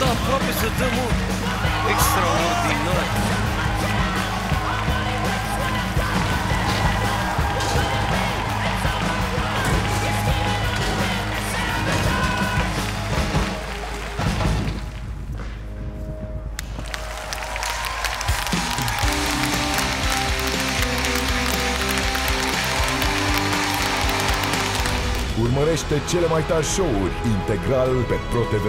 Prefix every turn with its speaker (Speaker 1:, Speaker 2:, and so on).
Speaker 1: da, aproape să dăm un extraordinar. Urmărește cele mai tari show-uri integral pe ProTV+.